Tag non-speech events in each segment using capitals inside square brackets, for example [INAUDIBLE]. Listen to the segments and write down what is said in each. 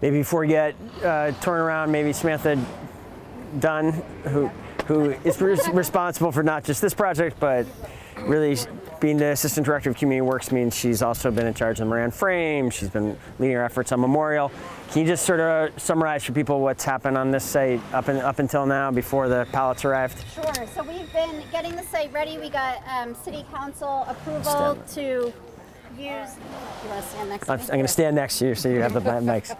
maybe before we get uh, torn around, maybe Samantha Dunn, who who is responsible for not just this project, but really being the assistant director of community works means she's also been in charge of the Moran Frame. She's been leading our efforts on Memorial. Can you just sort of summarize for people what's happened on this site up and up until now before the pallets arrived? Sure. So we've been getting the site ready. We got um, city council approval to use. You want to stand next I'm? I'm going to stand next to you so you have the mics.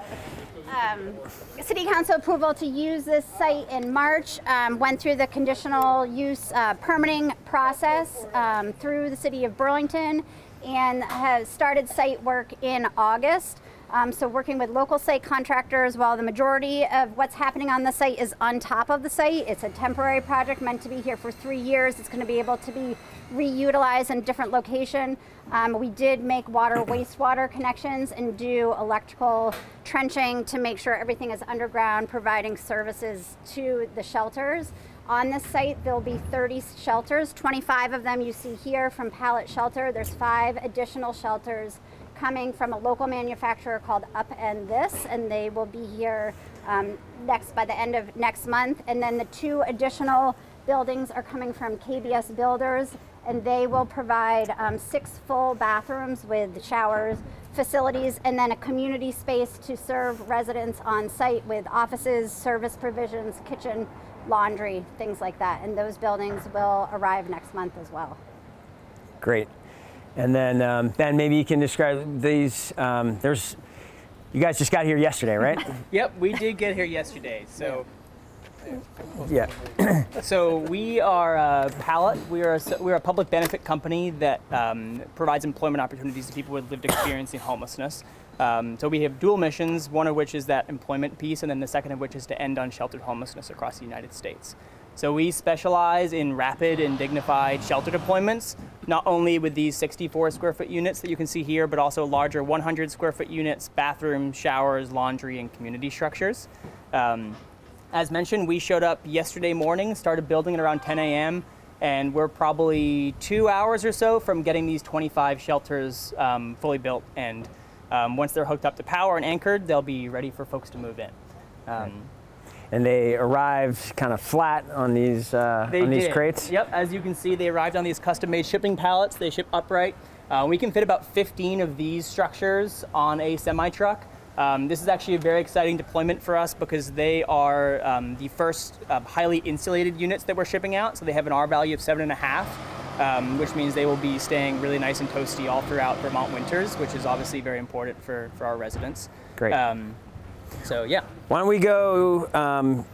um, City Council approval to use this site in March, um, went through the conditional use uh, permitting process um, through the City of Burlington and has started site work in August. Um, so working with local site contractors, while the majority of what's happening on the site is on top of the site, it's a temporary project meant to be here for three years. It's going to be able to be reutilized in a different location. Um, we did make water wastewater connections and do electrical trenching to make sure everything is underground, providing services to the shelters. On this site, there'll be 30 shelters. 25 of them you see here from Pallet Shelter. There's five additional shelters coming from a local manufacturer called Upend This, and they will be here um, next by the end of next month. And then the two additional buildings are coming from KBS Builders, and they will provide um, six full bathrooms with showers, facilities, and then a community space to serve residents on site with offices, service provisions, kitchen, laundry, things like that. And those buildings will arrive next month as well. Great. And then um, Ben, maybe you can describe these. Um, there's, you guys just got here yesterday, right? [LAUGHS] Yep, we did get here yesterday. So, yeah. [COUGHS] so we are a Pallet. We are a, we're a public benefit company that um, provides employment opportunities to people with lived experience in homelessness. Um, so we have dual missions, one of which is that employment piece, and then the second of which is to end unsheltered homelessness across the United States. So we specialize in rapid and dignified shelter deployments, not only with these 64 square foot units that you can see here, but also larger 100 square foot units, bathrooms, showers, laundry, and community structures. Um, as mentioned, we showed up yesterday morning, started building at around 10 a.m., and we're probably two hours or so from getting these 25 shelters um, fully built. And um, once they're hooked up to power and anchored, they'll be ready for folks to move in. Um, and they arrived kind of flat on these uh, on these did. crates. Yep, as you can see, they arrived on these custom-made shipping pallets. They ship upright. Uh, we can fit about 15 of these structures on a semi-truck. Um, this is actually a very exciting deployment for us because they are um, the first uh, highly insulated units that we're shipping out. So they have an R value of seven and a half, um, which means they will be staying really nice and toasty all throughout Vermont winters, which is obviously very important for, for our residents. Great. Um, so yeah. Why don't we go um,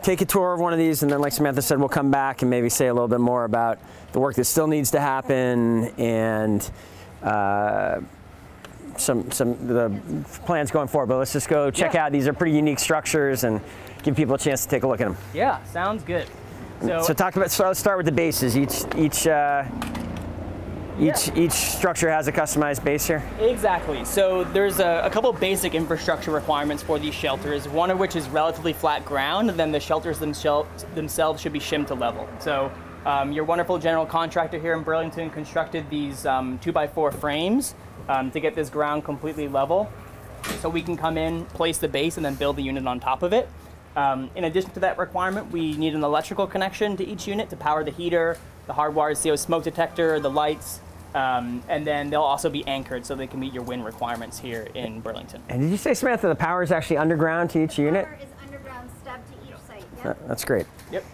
take a tour of one of these, and then, like Samantha said, we'll come back and maybe say a little bit more about the work that still needs to happen and uh, some some the plans going forward. But let's just go check Yeah. out. These are pretty unique structures, and give people a chance to take a look at them. Yeah, sounds good. So, So talk about. So let's start with the bases. Each each. Uh, each, each structure has a customized base here. Exactly. So there's a, a couple basic infrastructure requirements for these shelters, one of which is relatively flat ground, and then the shelters themselves, themselves should be shimmed to level. So um, your wonderful general contractor here in Burlington constructed these um, two by four frames um, to get this ground completely level. So we can come in, place the base, and then build the unit on top of it. Um, in addition to that requirement, we need an electrical connection to each unit to power the heater, the hardwired CO smoke detector, the lights, um, and then they'll also be anchored so they can meet your wind requirements here in Burlington. And did you say, Samantha, the power is actually underground to each unit? Power is underground stub to each site. Uh, Yep. That's great. Yep.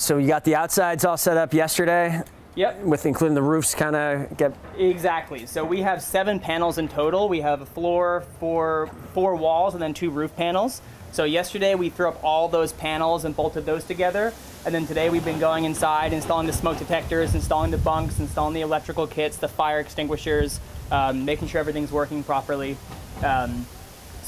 So you got the outsides all set up yesterday, Yep. with including the roofs kind of get. Exactly. So we have seven panels in total. We have a floor, four, four walls, and then two roof panels. So yesterday we threw up all those panels and bolted those together. And then today we've been going inside, installing the smoke detectors, installing the bunks, installing the electrical kits, the fire extinguishers, um, making sure everything's working properly. Um,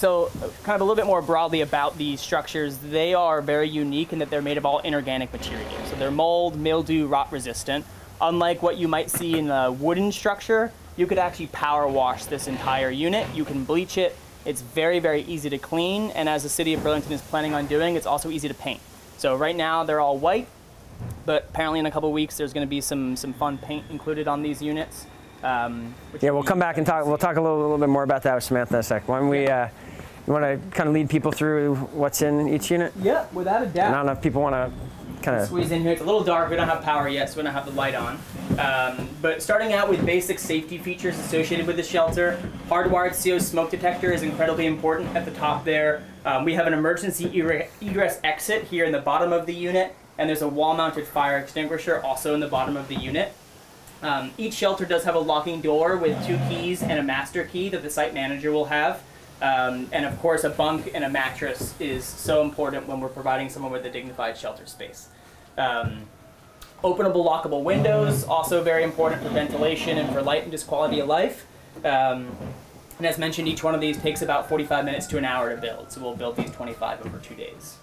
so, uh, kind of a little bit more broadly about these structures, they are very unique in that they're made of all inorganic material. So they're mold, mildew, rot resistant. Unlike what you might see in a wooden structure, you could actually power wash this entire unit. You can bleach it. It's very, very easy to clean. And as the city of Burlington is planning on doing, it's also easy to paint. So right now they're all white, but apparently in a couple weeks there's going to be some some fun paint included on these units. Um, which Yeah, we'll come back and talk. We'll talk a little, little bit more about that with Samantha in a sec. Why don't we uh, you want to kind of lead people through what's in each unit? Yeah, without a doubt. And I don't know if people want to kind of squeeze in here. It's a little dark. We don't have power yet, so we don't have the light on. Um, but starting out with basic safety features associated with the shelter, hardwired CO smoke detector is incredibly important at the top there. Um, we have an emergency egress exit here in the bottom of the unit, and there's a wall-mounted fire extinguisher also in the bottom of the unit. Um, each shelter does have a locking door with two keys and a master key that the site manager will have. Um, and of course, a bunk and a mattress is so important when we're providing someone with a dignified shelter space. Um, openable, lockable windows, also very important for ventilation and for light and just quality of life. Um, and as mentioned, each one of these takes about 45 minutes to an hour to build. So we'll build these 25 over two days.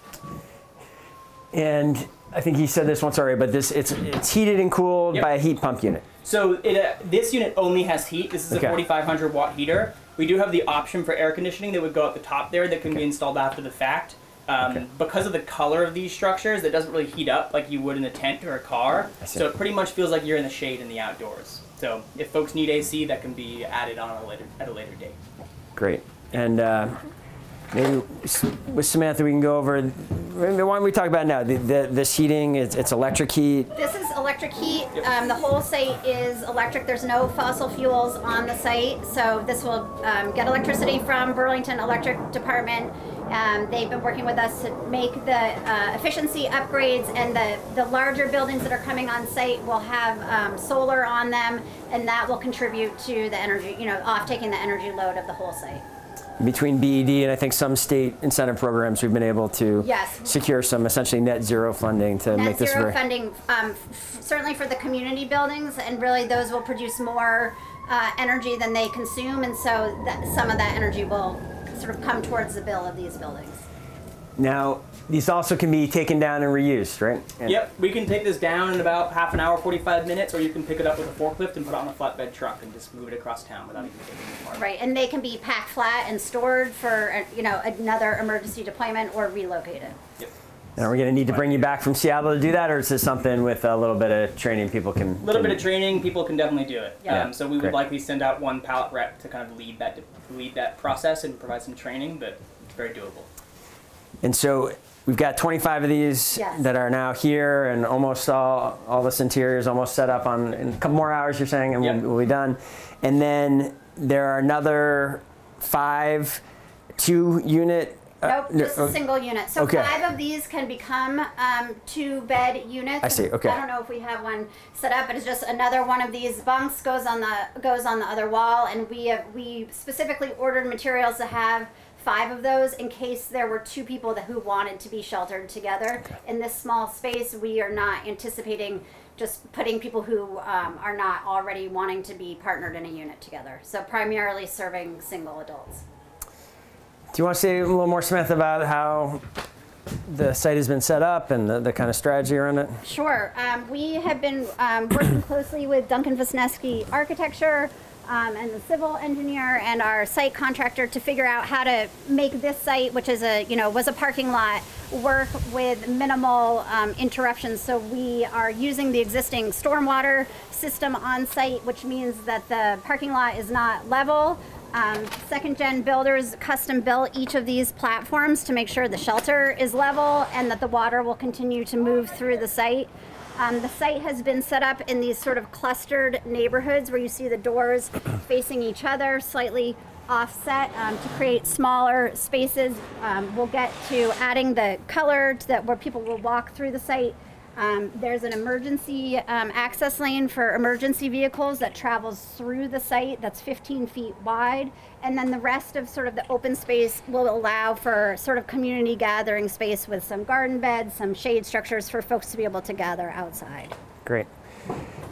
And I think he said this once already, but this it's it's heated and cooled yep. by a heat pump unit. So it, uh, this unit only has heat. This is okay. a 4,500 watt heater. We do have the option for air conditioning that would go at the top there that can okay. be installed after the fact. Um, okay. Because of the color of these structures, it doesn't really heat up like you would in a tent or a car. So it pretty much feels like you're in the shade in the outdoors. So if folks need AC, that can be added on a later, at a later date. Great. And uh, maybe with Samantha, we can go over. Why don't we talk about now? The, the, this heating, it's, it's electric heat. This is electric heat. Um, the whole site is electric. There's no fossil fuels on the site, so this will um, get electricity from Burlington Electric Department. Um, they've been working with us to make the uh, efficiency upgrades, and the, the larger buildings that are coming on site will have um, solar on them, and that will contribute to the energy, you know, off taking the energy load of the whole site between BED and I think some state incentive programs, we've been able to yes. secure some essentially net zero funding to net make this zero funding, um, certainly for the community buildings, and really those will produce more uh, energy than they consume, and so some of that energy will sort of come towards the bill of these buildings. Now, these also can be taken down and reused, right? And yep, we can take this down in about half an hour, 45 minutes, or you can pick it up with a forklift and put it on a flatbed truck and just move it across town without even taking it apart. Right, and they can be packed flat and stored for uh, you know another emergency deployment or relocated. Yep. And are we going to need to bring you back from Seattle to do that, or is this something with a little bit of training people can? A little can... bit of training, people can definitely do it. Yeah. Um, so we would Great. likely send out one pallet rep to kind of lead that lead that process and provide some training, but it's very doable. And so we've got 25 of these yes. that are now here, and almost all all this interior is almost set up on in a couple more hours. You're saying, and yep. we'll, we'll be done. And then there are another five two unit uh, nope, just a single unit. So okay. five of these can become um, two bed units. I see. Okay. I don't know if we have one set up, but it's just another one of these bunks goes on the goes on the other wall, and we have, we specifically ordered materials to have five of those in case there were two people that who wanted to be sheltered together okay. in this small space. We are not anticipating just putting people who um, are not already wanting to be partnered in a unit together. So primarily serving single adults. Do you want to say a little more, Smith, about how the site has been set up and the, the kind of strategy around it? Sure. Um, we have been um, working closely with Duncan Wisniewski Architecture um, and the civil engineer and our site contractor to figure out how to make this site, which is a you know was a parking lot, work with minimal um, interruptions. So we are using the existing stormwater system on site, which means that the parking lot is not level. Um, second gen builders custom built each of these platforms to make sure the shelter is level and that the water will continue to move through the site. Um, the site has been set up in these sort of clustered neighborhoods where you see the doors [CLEARS THROAT] facing each other, slightly offset um, to create smaller spaces. Um, we'll get to adding the color to that where people will walk through the site um, there's an emergency um, access lane for emergency vehicles that travels through the site that's 15 feet wide. And then the rest of sort of the open space will allow for sort of community gathering space with some garden beds, some shade structures for folks to be able to gather outside. Great.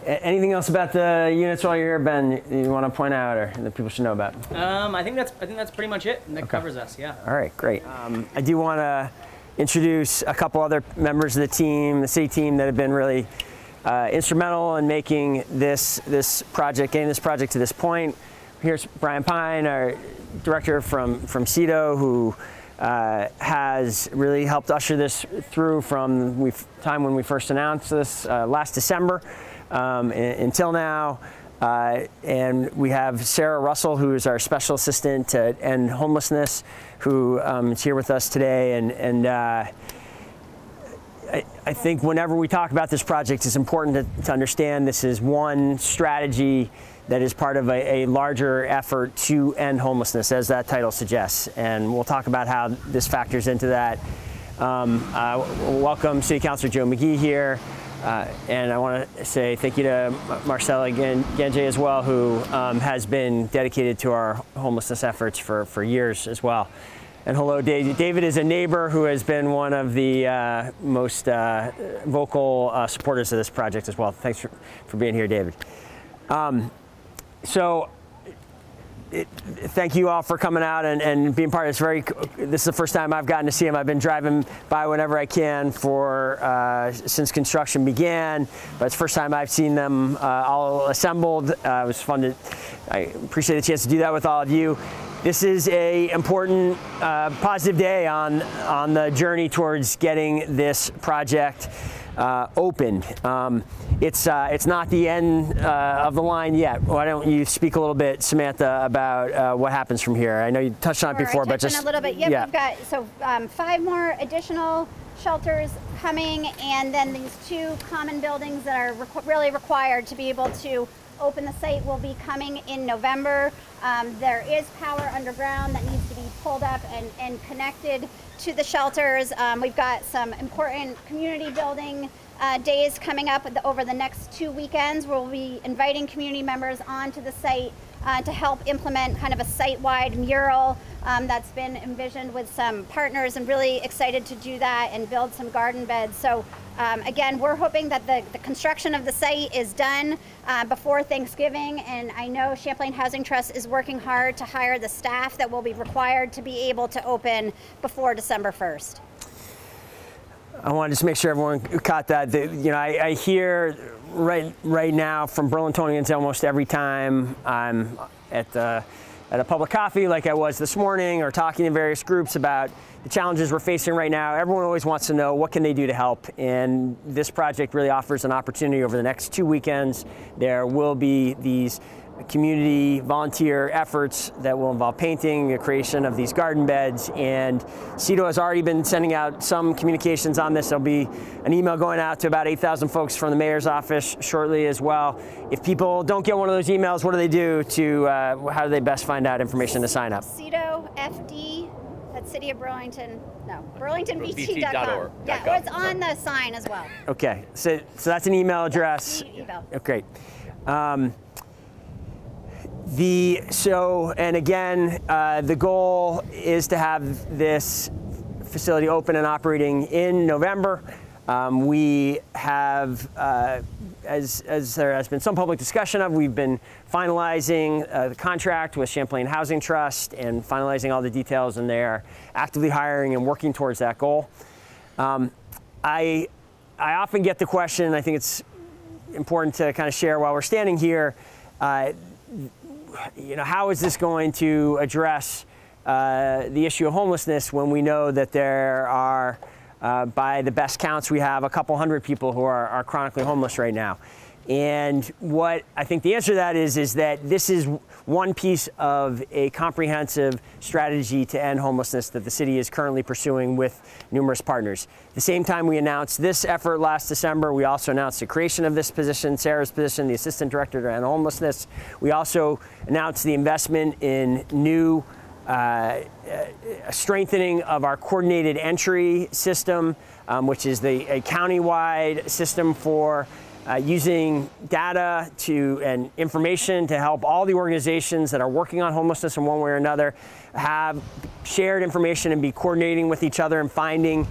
Anything else about the units while you're here, Ben? You want to point out, or that people should know about? Um, I think that's I think that's pretty much it. That okay. covers us. Yeah. All right, great. Um, I do want to introduce a couple other members of the team, the city team that have been really uh, instrumental in making this this project, getting this project to this point. Here's Brian Pine, our director from from CEDO, who uh, has really helped usher this through from the time when we first announced this uh, last December um, until now. Uh, and we have Sarah Russell, who is our special assistant to end homelessness, who um, is here with us today. And, and uh, I, I, think whenever we talk about this project, it's important to, to, understand this is one strategy that is part of a, a, larger effort to end homelessness, as that title suggests. And we'll talk about how this factors into that. Um, uh, welcome City Councilor Joe Magee here. Uh, and I want to say thank you to Marcella Genje as well, who um, has been dedicated to our homelessness efforts for, for years as well. And hello, David. David is a neighbor who has been one of the uh, most uh, vocal uh, supporters of this project as well. Thanks for, for being here, David. Um, so it, thank you all for coming out and, and, being part of this. Very, this is the first time I've gotten to see them. I've been driving by whenever I can for uh, since construction began, but it's the first time I've seen them uh, all assembled. Uh, it was fun to. I appreciate the chance to do that with all of you. This is a important, uh, positive day on on the journey towards getting this project uh, opened. Um, it's uh, it's not the end uh, of the line yet. Why don't you speak a little bit, Samantha, about uh, what happens from here? I know you touched on sure, it before, but just a little bit. Yep, yeah, we've got so um, five more additional shelters coming, and then these two common buildings that are requ really required to be able to open the site will be coming in November. Um, there is power underground that needs to be pulled up and, and connected to the shelters. Um, we've got some important community building uh, days coming up the, over the next two weekends. We'll be inviting community members onto the site uh, to help implement kind of a site-wide mural um, that's been envisioned with some partners and really excited to do that and build some garden beds. So um, again, we're hoping that the, the, construction of the site is done uh, before Thanksgiving and I know Champlain Housing Trust is working hard to hire the staff that will be required to be able to open before December 1st. I wanted to just make sure everyone caught that. that you know, I, I, hear right right now from Burlingtonians almost every time I'm at the at a public coffee like I was this morning or talking to various groups about the challenges we're facing right now. Everyone always wants to know what can they do to help and this project really offers an opportunity over the next two weekends. There will be these community volunteer efforts that will involve painting, the creation of these garden beds, and CEDO has already been sending out some communications on this. There'll be an email going out to about 8,000 folks from the mayor's office shortly as well. If people don't get one of those emails, what do they do to, uh, how do they best find out information to sign up? CEDO FD at City of Burlington, no, burlingtonvt.com. Yeah, well, it's on the sign as well. Okay, so, so that's an email address. email. Oh, great. Um, the, so, and again, uh, the goal is to have this facility open and operating in November. Um, we have, uh, as, as, there has been some public discussion of, we've been finalizing uh, the contract with Champlain Housing Trust and finalizing all the details, and they are actively hiring and working towards that goal. Um, I, I often get the question, I think it's important to kind of share while we're standing here. Uh, you know, how is this going to address uh, the issue of homelessness when we know that there are, uh, by the best counts, we have a couple hundred people who are, are chronically homeless right now. And what I think the answer to that is, is that this is one piece of a comprehensive strategy to end homelessness that the city is currently pursuing with numerous partners. At the same time we announced this effort last December, we also announced the creation of this position, Sarah's position, the Assistant Director to End Homelessness. We also announced the investment in new uh, strengthening of our coordinated entry system, um, which is the, a countywide system for uh, using data to and information to help all the organizations that are working on homelessness in one way or another have shared information and be coordinating with each other and finding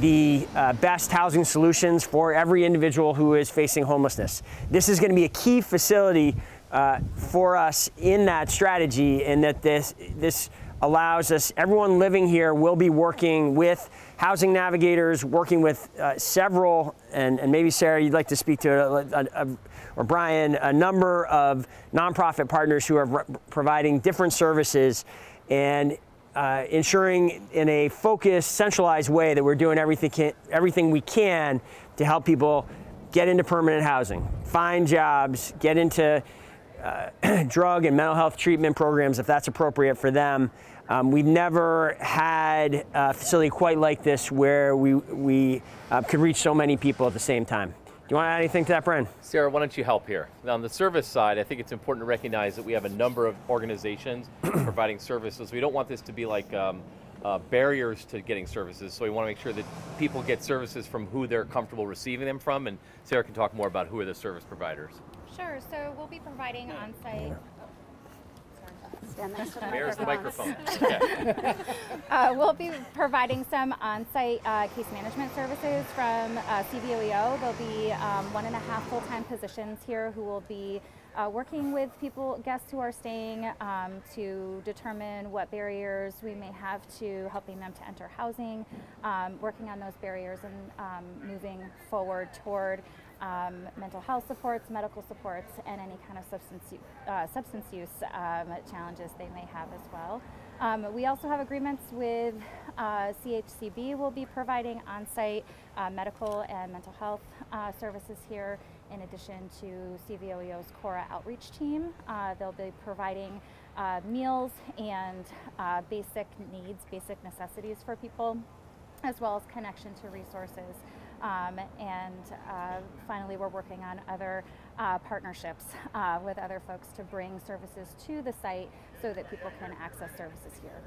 the uh, best housing solutions for every individual who is facing homelessness. This is going to be a key facility uh, for us in that strategy and that this, this allows us, everyone living here will be working with housing navigators, working with uh, several, and, and, maybe Sarah, you'd like to speak to, a, a, a, or Brian, a number of nonprofit partners who are providing different services and uh, ensuring in a focused, centralized way that we're doing everything, can, everything we can to help people get into permanent housing, find jobs, get into uh, [CLEARS THROAT] drug and mental health treatment programs if that's appropriate for them. Um, we've never had a facility quite like this where we, we uh, could reach so many people at the same time. Do you want to add anything to that, Brian? Sarah, why don't you help here? Now, on the service side, I think it's important to recognize that we have a number of organizations [CLEARS THROAT] providing services. We don't want this to be like um, uh, barriers to getting services, so we want to make sure that people get services from who they're comfortable receiving them from, and Sarah can talk more about who are the service providers. Sure, so we'll be providing on-site Stand next to the There's the microphone. [LAUGHS] Uh, we'll be providing some on-site uh, case management services from uh, CVOEO. There'll be um, one and a half full-time positions here who will be uh, working with people, guests who are staying um, to determine what barriers we may have to helping them to enter housing, um, working on those barriers and um, moving forward toward um, mental health supports, medical supports, and any kind of substance, uh, substance use um, challenges they may have as well. Um, we also have agreements with uh, CHCB. We'll be providing on-site uh, medical and mental health uh, services here, in addition to CVOEO's Cora outreach team. Uh, they'll be providing uh, meals and basic needs, basic necessities for people, as well as connection to resources. Um, and uh, finally, we're working on other uh, partnerships uh, with other folks to bring services to the site so that people can access services here.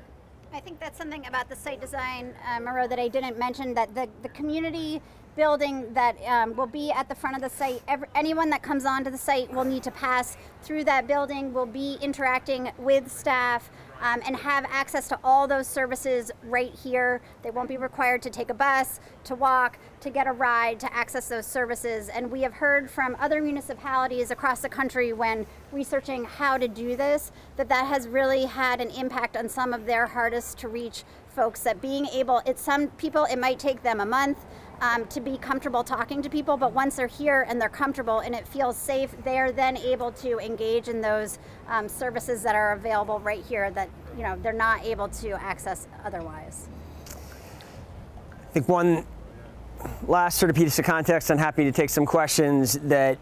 I think that's something about the site design, uh, Miro, that I didn't mention. That the, the community building that um, will be at the front of the site. Every, anyone that comes onto the site will need to pass through that building. Will be interacting with staff um, and have access to all those services right here. They won't be required to take a bus, to walk, to get a ride, to access those services. And we have heard from other municipalities across the country when researching how to do this that that has really had an impact on some of their hardest to reach folks. That being able, it's some people it might take them a month um, to be comfortable talking to people, but once they're here and they're comfortable and it feels safe, they're then able to engage in those um, services that are available right here that you know they're not able to access otherwise. I think one last sort of piece of context, I'm happy to take some questions that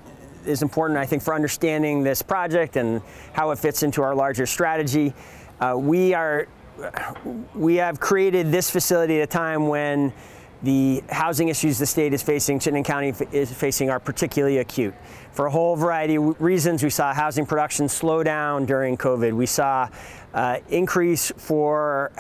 is important, I think, for understanding this project and how it fits into our larger strategy. Uh, we are, we have created this facility at a time when the housing issues the state is facing, Chittenden County is facing, are particularly acute. For a whole variety of reasons, we saw housing production slow down during COVID. We saw uh, increase for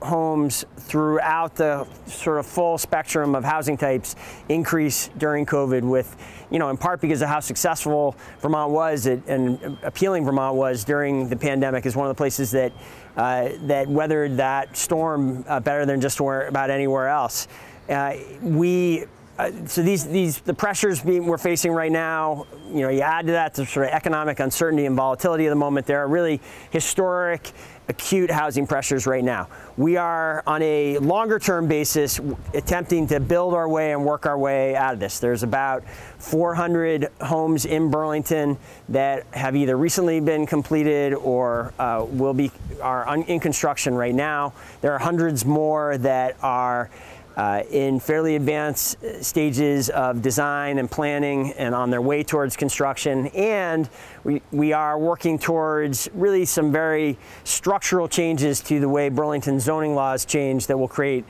homes throughout the sort of full spectrum of housing types increase during COVID with, you know, in part because of how successful Vermont was and appealing Vermont was during the pandemic is one of the places that uh, that weathered that storm uh, better than just about anywhere else. Uh, we uh, so these these the pressures being, we're facing right now, you know, you add to that the sort of economic uncertainty and volatility of the moment. There are really historic acute housing pressures right now. We are on a longer term basis attempting to build our way and work our way out of this. There's about 400 homes in Burlington that have either recently been completed or uh, will be are in construction right now. There are hundreds more that are uh, in fairly advanced stages of design and planning and on their way towards construction. And we, we are working towards really some very structural changes to the way Burlington zoning laws change that will create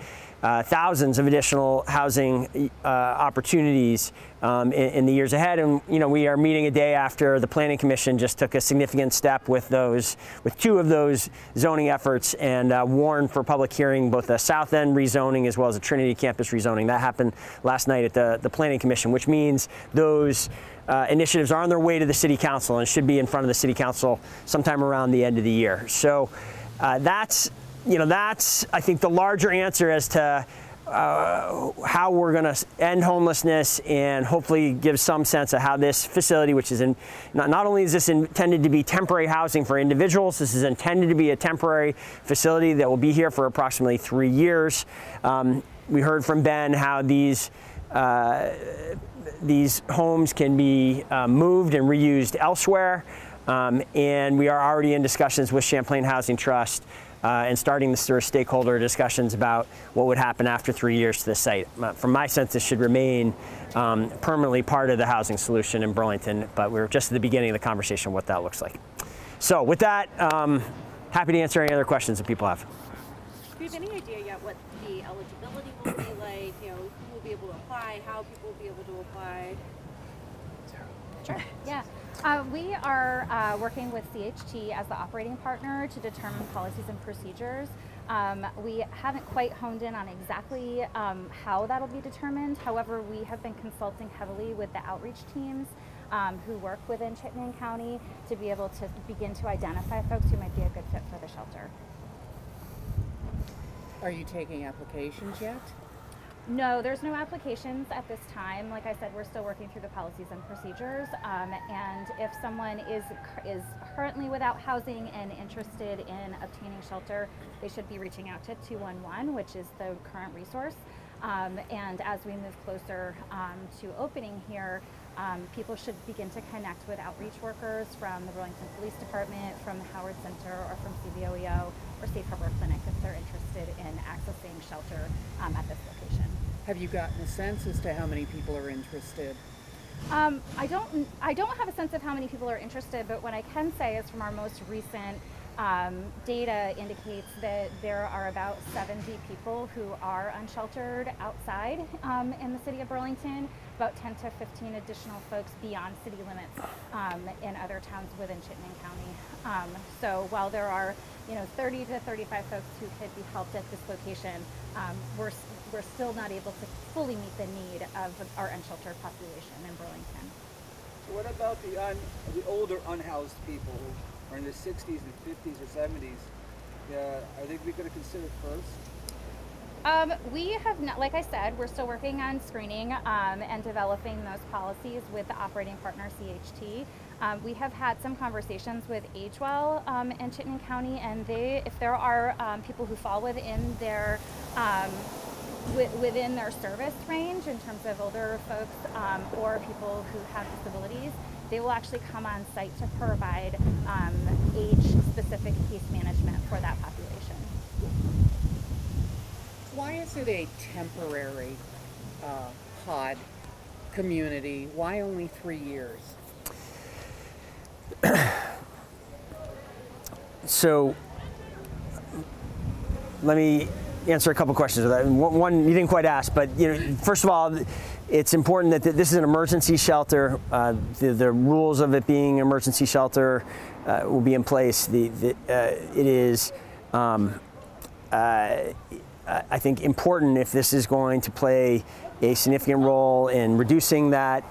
uh, thousands of additional housing uh, opportunities um, in, in, the years ahead. And you know, we are meeting a day after the Planning Commission just took a significant step with those, with two of those zoning efforts, and uh, warned for public hearing both the South End rezoning as well as the Trinity campus rezoning. That happened last night at the, the Planning Commission, which means those. Uh, initiatives are on their way to the City Council and should be in front of the City Council sometime around the end of the year. So uh, that's you know, that's, I think, the larger answer as to uh, how we're going to end homelessness and hopefully give some sense of how this facility, which is in, not, not, only is this intended to be temporary housing for individuals, this is intended to be a temporary facility that will be here for approximately three years. Um, we heard from Ben how these uh, these homes can be uh, moved and reused elsewhere, um, and we are already in discussions with Champlain Housing Trust and starting the sort of stakeholder discussions about what would happen after three years to the site. Uh, from my sense, this should remain um, permanently part of the housing solution in Burlington, but we're just at the beginning of the conversation what that looks like. So with that, um, happy to answer any other questions that people have. Do you have any idea yet what the eligibility will be like? You know, who will be able to apply, how people will be able to apply? Sure. Yeah. Uh, we are uh, working with CHT as the operating partner to determine policies and procedures. Um, we haven't quite honed in on exactly um, how that'll be determined. However, we have been consulting heavily with the outreach teams um, who work within Chittenden County to be able to begin to identify folks who might be a good fit for the shelter. Are you taking applications yet? No, there's no applications at this time. Like I said, we're still working through the policies and procedures. Um, and if someone is is currently without housing and interested in obtaining shelter, they should be reaching out to 211, which is the current resource. Um, and as we move closer um, to opening here, um, people should begin to connect with outreach workers from the Burlington Police Department, from the Howard Center, or from CVOEO or Safe Harbor Clinic if they're interested in accessing shelter um, at this location. Have you gotten a sense as to how many people are interested? Um, I don't. I don't have a sense of how many people are interested, but what I can say is from our most recent um, data indicates that there are about 70 people who are unsheltered outside um, in the city of Burlington, about 10 to 15 additional folks beyond city limits um, in other towns within Chittenden County. Um, so while there are, you know, 30 to 35 folks who could be helped at this location, um, we're, we're still not able to fully meet the need of our unsheltered population in Burlington. So what about the un, the older unhoused people who are in their 60s and 50s or 70s? Uh, are they going to consider first? Um, we have not, like I said, we're still working on screening um, and developing those policies with the operating partner CHT. Um, we have had some conversations with AgeWell um, in Chittenden County, and they, if there are um, people who fall within their um, within their service range in terms of older folks um, or people who have disabilities, they will actually come on site to provide um, age-specific case management for that population. Why is it a temporary uh, pod community? Why only three years? [CLEARS THROAT] so let me answer a couple questions. One, you didn't quite ask, but you know, first of all, it's important that this is an emergency shelter. Uh, the, the, rules of it being an emergency shelter uh, will be in place. The, the uh, it is, um, uh, I think, important if this is going to play a significant role in reducing that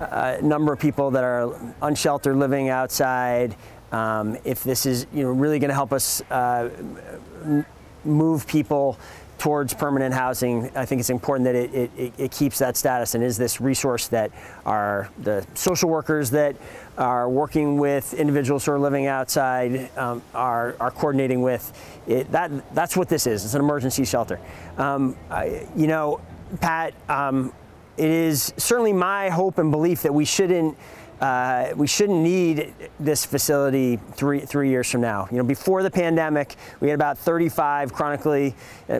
uh, number of people that are unsheltered living outside. Um, if this is you know really going to help us uh, move people towards permanent housing, I think it's important that it, it, it, keeps that status and is this resource that are the social workers that are working with individuals who are living outside um, are, are coordinating with. It, that, that's what this is. It's an emergency shelter. Um, I, you know, Pat, um, it is certainly my hope and belief that we shouldn't uh, we shouldn't need this facility three, three years from now. You know, before the pandemic, we had about 35 chronically, uh,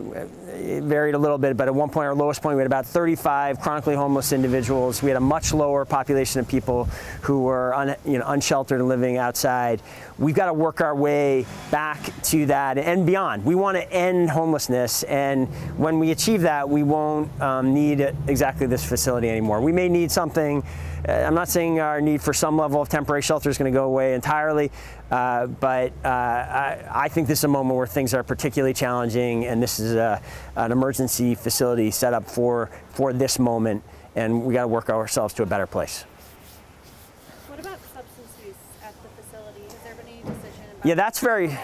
it varied a little bit, but at one point, our lowest point, we had about 35 chronically homeless individuals. We had a much lower population of people who were un, you know, unsheltered and living outside. We've got to work our way back to that and beyond. We want to end homelessness, and when we achieve that, we won't um, need exactly this facility anymore. We may need something I'm not saying our need for some level of temporary shelter is going to go away entirely, uh, but uh, I, I, think this is a moment where things are particularly challenging, and this is a, an emergency facility set up for, for this moment, and we got to work ourselves to a better place. What about substance use at the facility? Has there been any decision about Yeah, that's very,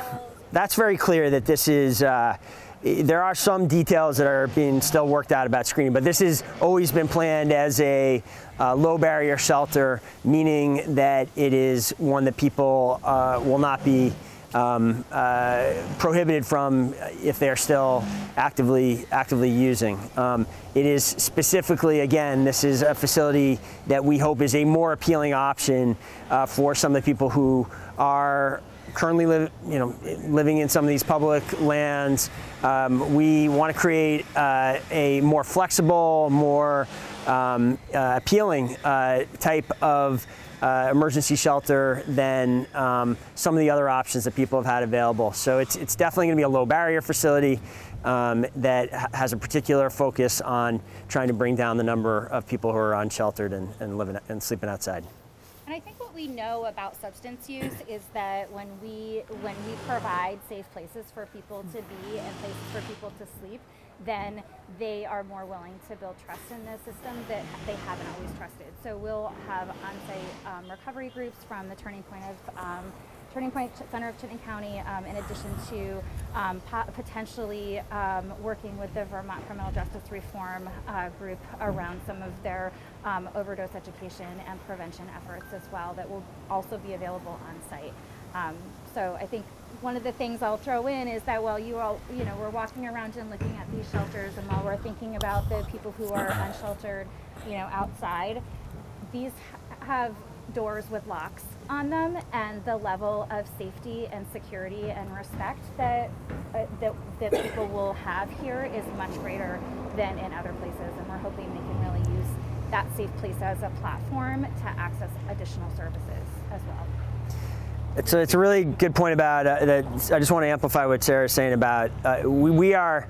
that's very clear that this is. Uh, there are some details that are being still worked out about screening, but this has always been planned as a uh, low barrier shelter, meaning that it is one that people uh, will not be um, uh, prohibited from if they're still actively actively using. Um, it is specifically, again, this is a facility that we hope is a more appealing option uh, for some of the people who are currently live, you know, living in some of these public lands. Um, we want to create uh, a more flexible, more um, uh, appealing uh, type of uh, emergency shelter than um, some of the other options that people have had available. So it's, it's definitely going to be a low barrier facility um, that has a particular focus on trying to bring down the number of people who are unsheltered and, and living and sleeping outside. And I think what we know about substance use is that when we when we provide safe places for people to be and places for people to sleep, then they are more willing to build trust in the system that they haven't always trusted. So we'll have on-site um, recovery groups from the Turning Point of um, Turning Point Center of Chittenden County, um, in addition to um, po- potentially um, working with the Vermont Criminal Justice Reform uh, Group around some of their um, overdose education and prevention efforts as well that will also be available on site. Um, so I think one of the things I'll throw in is that while you all, you know, we're walking around and looking at these shelters and while we're thinking about the people who are unsheltered, you know, outside, these have doors with locks on them and the level of safety and security and respect that, uh, that, that people will have here is much greater than in other places and we're hoping they can really use that safe place as a platform to access additional services as well. It's a, it's a really good point about uh, that. I just want to amplify what Sarah's saying about uh, we, we are,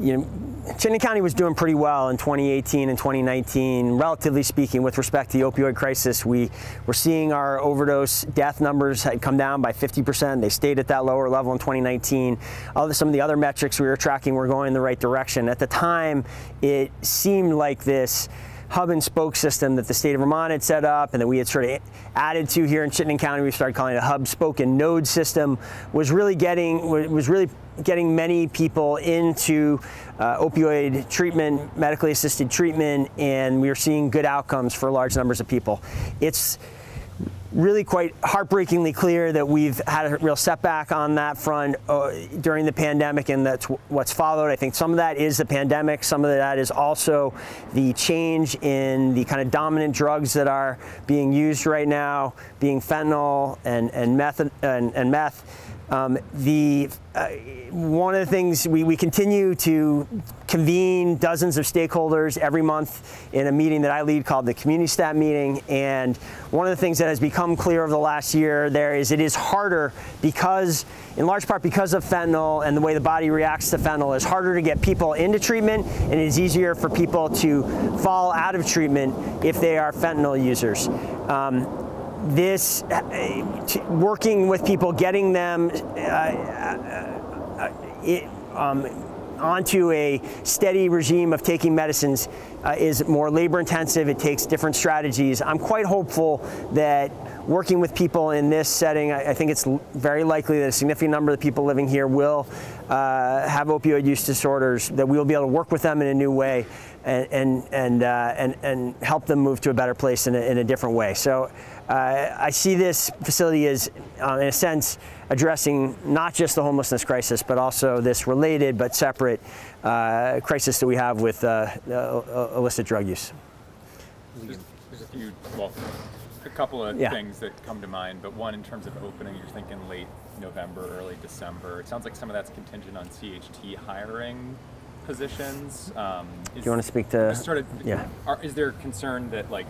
you know, Chittenden County was doing pretty well in 2018 and 2019, relatively speaking, with respect to the opioid crisis. We were seeing our overdose death numbers had come down by 50%. They stayed at that lower level in 2019. Other, some of the other metrics we were tracking were going in the right direction. At the time, it seemed like this hub and spoke system that the state of Vermont had set up and that we had sort of added to here in Chittenden County. We started calling it a hub, spoke, and node system. Was really getting was really getting many people into uh, opioid treatment, medically assisted treatment, and we were seeing good outcomes for large numbers of people. It's really quite heartbreakingly clear that we've had a real setback on that front uh, during the pandemic, and that's what's followed. I think some of that is the pandemic, some of that is also the change in the kind of dominant drugs that are being used right now, being fentanyl and, and meth. And, and meth. Um, the uh, one of the things we, we continue to convene dozens of stakeholders every month in a meeting that I lead called the Community Stat Meeting. And one of the things that has become clear over the last year there is it is harder because, in large part because of fentanyl and the way the body reacts to fentanyl, it's harder to get people into treatment and it is easier for people to fall out of treatment if they are fentanyl users. Um, this uh, working with people, getting them uh, uh, it, um, onto a steady regime of taking medicines uh, is more labor intensive. It takes different strategies. I'm quite hopeful that working with people in this setting, I, I think it's very likely that a significant number of the people living here will uh, have opioid use disorders, that we'll be able to work with them in a new way and, and, and, uh, and, and help them move to a better place in a, in a different way. So uh, I see this facility as, uh, in a sense, addressing not just the homelessness crisis, but also this related but separate uh, crisis that we have with uh, uh, illicit drug use. There's, there's a few, well, a couple of Yeah. things that come to mind, but one in terms of opening, you're thinking late November, early December. It sounds like some of that's contingent on CHT hiring positions. Um, is, Do you want to speak to? sort of, yeah. are, is there concern that like,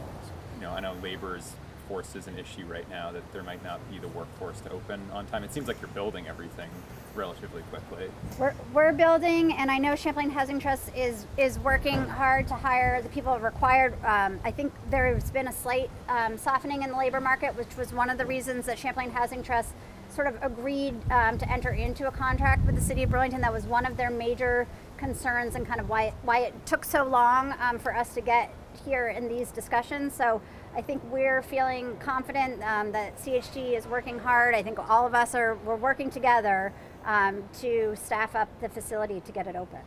you know, I know labor's force is an issue right now, that there might not be the workforce to open on time? It seems like you're building everything relatively quickly. We're, we're building, and I know Champlain Housing Trust is is working hard to hire the people required. Um, I think there's been a slight um, softening in the labor market, which was one of the reasons that Champlain Housing Trust sort of agreed um, to enter into a contract with the city of Burlington. That was one of their major concerns and kind of why why it took so long um, for us to get here in these discussions. So I think we're feeling confident um, that CHT is working hard. I think all of us are we're working together um, to staff up the facility to get it open.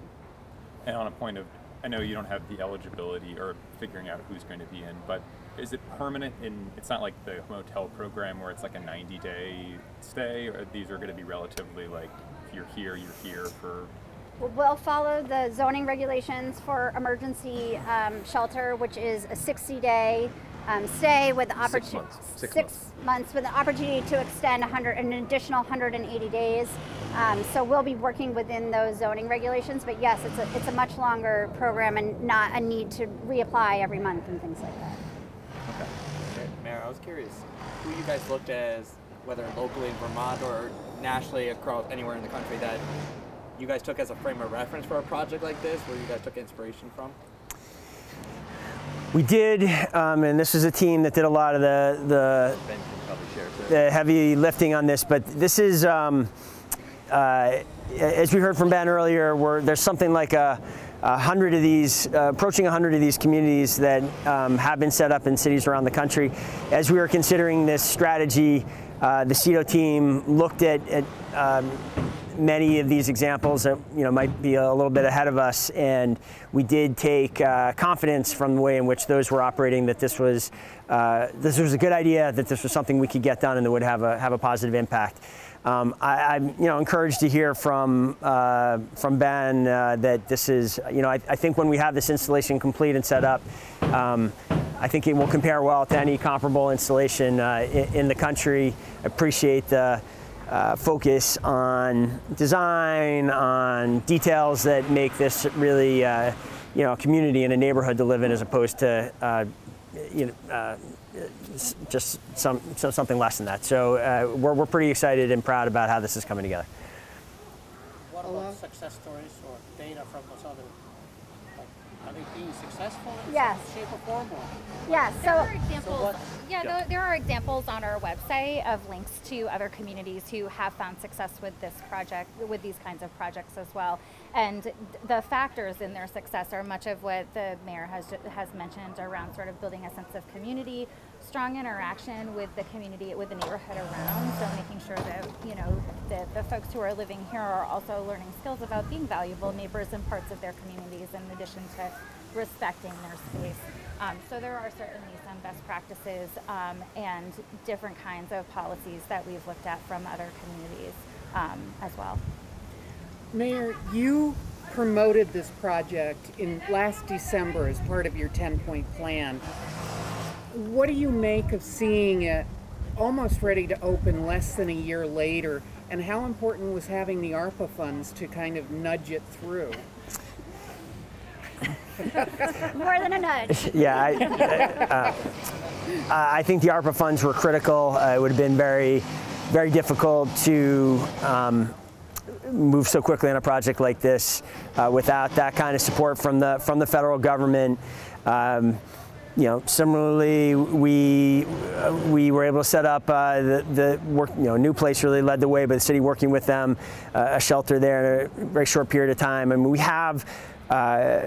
And on a point of, I know you don't have the eligibility or figuring out who's going to be in, but is it permanent in, it's not like the motel program where it's like a 90 day stay, or these are going to be relatively like, if you're here, you're here for, We'll- We'll follow the zoning regulations for emergency um, shelter, which is a 60 day um, stay with the Six opportunity months. Six months with the opportunity to extend 100 an additional 180 days. Um, so we'll be working within those zoning regulations. But yes, it's a it's a much longer program and not a need to reapply every month and things like that. Okay, Mayor, I was curious who you guys looked at as, whether locally in Vermont or nationally across anywhere in the country, that you guys took as a frame of reference for a project like this, where you guys took inspiration from? We did, um, and this was a team that did a lot of the, the the heavy lifting on this, but this is, um, uh, as we heard from Ben earlier, where there's something like a, a hundred of these, uh, approaching a hundred of these communities that um, have been set up in cities around the country. As we were considering this strategy, uh, the CEDO team looked at, at um, many of these examples that you know might be a little bit ahead of us, and we did take uh, confidence from the way in which those were operating that this was uh, this was a good idea, that this was something we could get done and that would have a have a positive impact. Um, I, am you know encouraged to hear from uh, from Ben uh, that this is you know I, I, think when we have this installation complete and set up. Um, I think it will compare well to any comparable installation uh, in, in, the country. Appreciate the uh, focus on design, on details that make this really, uh, you know, a community and a neighborhood to live in, as opposed to, uh, you know, uh, just some, something less than that. So uh, we're, we're pretty excited and proud about how this is coming together. What about success stories or data from those other? Like, are they being successful in yes. some shape or form? Or? Yes. There so are examples. So yeah, Yeah. There, there are examples on our website of links to other communities who have found success with this project, with these kinds of projects as well. And the factors in their success are much of what the mayor has has mentioned around sort of building a sense of community, strong interaction with the community, with the neighborhood around. So making sure that you know the, the folks who are living here are also learning skills about being valuable neighbors and parts of their communities, in addition to respecting their space. Um, so there are certainly some best practices um, and different kinds of policies that we've looked at from other communities um, as well. Mayor, you promoted this project in last December as part of your 10-point plan. What do you make of seeing it almost ready to open less than a year later? And how important was having the ARPA funds to kind of nudge it through? more than a nudge. [LAUGHS] Yeah, I, uh, I think the ARPA funds were critical. Uh, it would have been very, very difficult to um, move so quickly on a project like this uh, without that kind of support from the from the federal government. Um, you know, similarly, we uh, we were able to set up uh, the, the work. You know, Anew Place really led the way, but the city working with them, uh, a shelter there in a very short period of time. I mean, we have. Uh,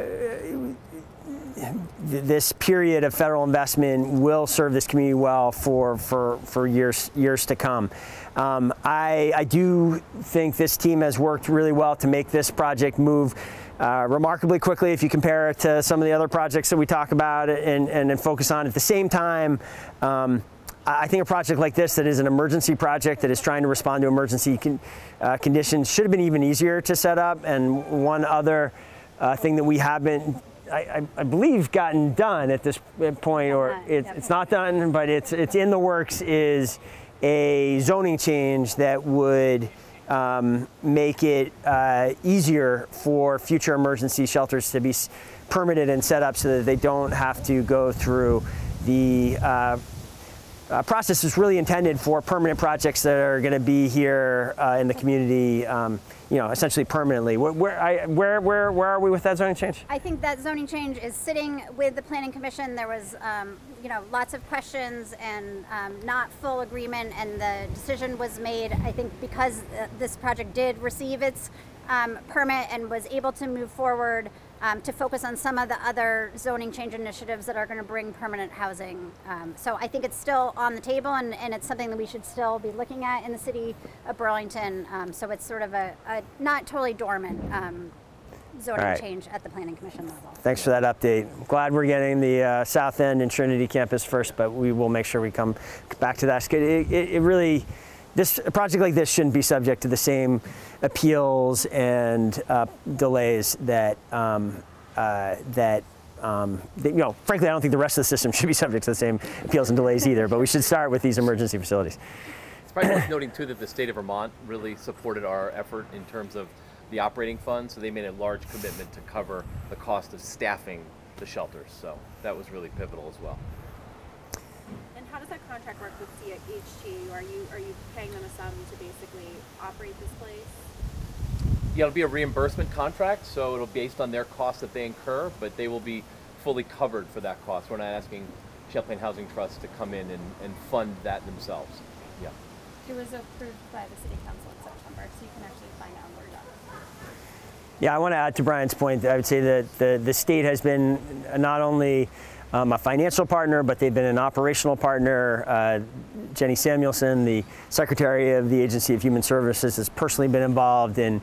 this period of federal investment will serve this community well for, for, for years, years to come. Um, I, I do think this team has worked really well to make this project move uh, remarkably quickly if you compare it to some of the other projects that we talk about and, and, and focus on. At the same time, um, I think a project like this that is an emergency project that is trying to respond to emergency con, uh, conditions should have been even easier to set up. And one other uh, thing that we haven't I, I, believe gotten done at this point, or it's, it's not done, but it's it's in the works. Is a zoning change that would um, make it uh, easier for future emergency shelters to be permitted and set up, so that they don't have to go through the uh, uh, process is really intended for permanent projects that are going to be here uh, in the community, um, you know, essentially permanently. Where, where, I, where, where, where are we with that zoning change? I think that zoning change is sitting with the planning commission. There was, um, you know, lots of questions and um, not full agreement, and the decision was made. I think because uh, this project did receive its um, permit and was able to move forward um, to focus on some of the other zoning change initiatives that are going to bring permanent housing. Um, so I think it's still on the table, and, and it's something that we should still be looking at in the city of Burlington. Um, so it's sort of a, a not totally dormant um, zoning right. change at the planning commission level. Thanks for that update. Glad we're getting the uh, South End and Trinity campus first, but we will make sure we come back to that. It, it, it really, this a project like this shouldn't be subject to the same appeals and uh, delays that um, uh, that um, they, you know, frankly, I don't think the rest of the system should be subject to the same appeals and delays either. But we should start with these emergency facilities. It's probably worth noting too that the state of Vermont really supported our effort in terms of the operating fund, so they made a large commitment to cover the cost of staffing the shelters. So that was really pivotal as well. And how does that contract work with CHTU? Are you are you paying them a sum to basically operate this place? Yeah, it'll be a reimbursement contract, so it'll be based on their costs that they incur, but they will be fully covered for that cost. We're not asking Champlain Housing Trust to come in and, and fund that themselves. Yeah. It was approved by the city council in September, so you can actually find out more about it. Yeah, I want to add to Brian's point. I would say that the, the state has been not only um, a financial partner, but they've been an operational partner. Uh, Jenney Samuelson, the Secretary of the Agency of Human Services, has personally been involved in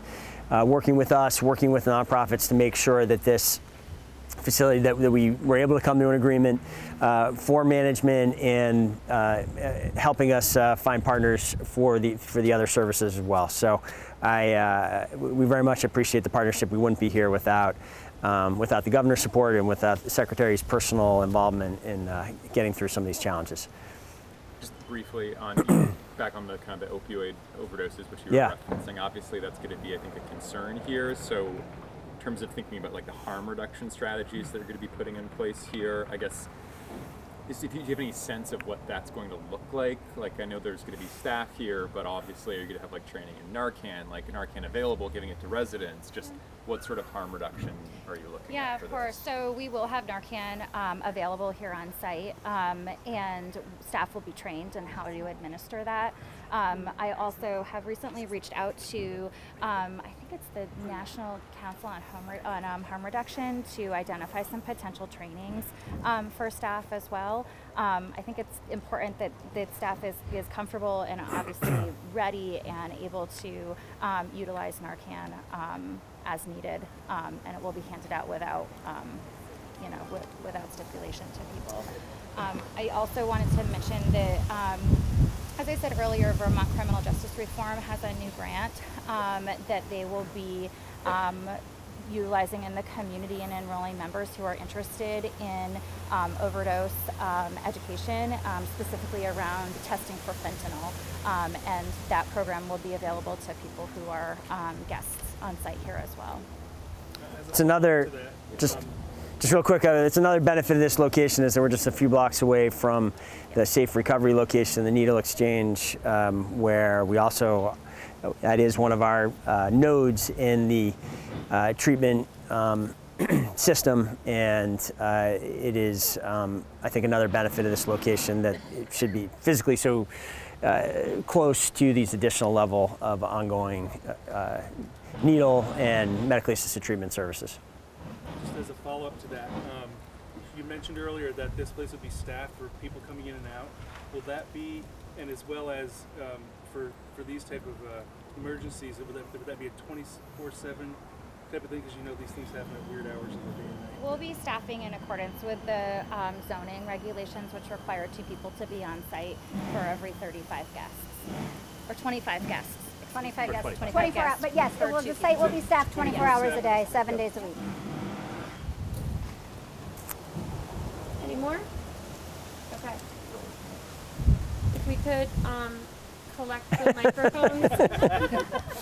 uh, working with us, working with nonprofits to make sure that this facility that, that we were able to come to an agreement uh, for management and uh, helping us uh, find partners for the for the other services as well. So I uh, we very much appreciate the partnership. We wouldn't be here without um, without the governor's support and without the secretary's personal involvement in uh, getting through some of these challenges. Just briefly on [CLEARS THROAT] back on the kind of the opioid overdoses, which you were Yeah. referencing. Obviously, that's going to be, I think, a concern here. So, in terms of thinking about like the harm reduction strategies that are going to be putting in place here, I guess. Is, if you, do you have any sense of what that's going to look like? Like, I know there's going to be staff here, but obviously, are you going to have like training in Narcan, like Narcan available, giving it to residents? Just what sort of harm reduction are you looking Yeah, at? for of course. This? So we will have Narcan um, available here on site, um, and staff will be trained in how to administer that. Um, I also have recently reached out to, um, I think it's the National Council on, Home Re- on um, Harm Reduction to identify some potential trainings um, for staff as well. Um, I think it's important that, that staff is, is comfortable and obviously [CLEARS THROAT] ready and able to um, utilize Narcan um, as needed, um, and it will be handed out without, um, you know, with, without stipulation to people. Um, I also wanted to mention that, um, as I said earlier, Vermont Criminal Justice Reform has a new grant um, that they will be um, utilizing in the community and enrolling members who are interested in um, overdose um, education, um, specifically around testing for fentanyl. Um, and that program will be available to people who are guests on site here as well. It's another, just, just real quick, uh, it's another benefit of this location is that we're just a few blocks away from the safe recovery location, the Needle Exchange, um, where we also, that is one of our uh, nodes in the uh, treatment um, [CLEARS THROAT] system, and uh, it is, um, I think, another benefit of this location that it should be physically so uh, close to these additional level of ongoing needle and medically assisted treatment services. Just as a follow-up to that, um, you mentioned earlier that this place would be staffed for people coming in and out. Will that be, and as well as um, for for these type of uh, emergencies, would that, would that be a 24/7 type of thing? Because you know these things happen at weird hours of the day. We'll be staffing in accordance with the um, zoning regulations, which require two people to be on site for every 35 guests, or 25 guests. 25 Or guests, 25 24 hours, guests but yes, per it will, the site will be staffed 24 hours a day, seven days a week. Any more? Okay. If we could um, collect the [LAUGHS] microphones.